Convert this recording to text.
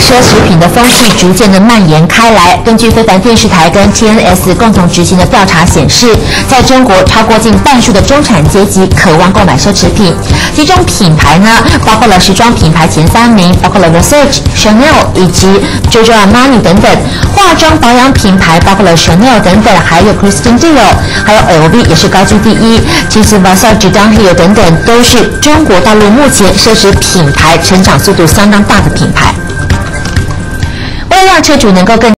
奢侈品的风气逐渐的蔓延开来。根据非凡电视台跟 TNS 共同执行的调查显示，在中国超过近半数的中产阶级渴望购买奢侈品，其中品牌呢包括了时装品牌前三名，包括了 Versace、Chanel 以及 Giorgio Armani 等等；化妆保养品牌包括了 Chanel 等等，还有 Christian Dior，还有 LV 也是高居第一。其次呢像 gd 等等都是中国大陆目前奢侈品牌成长速度相当大的品牌。让车主能够更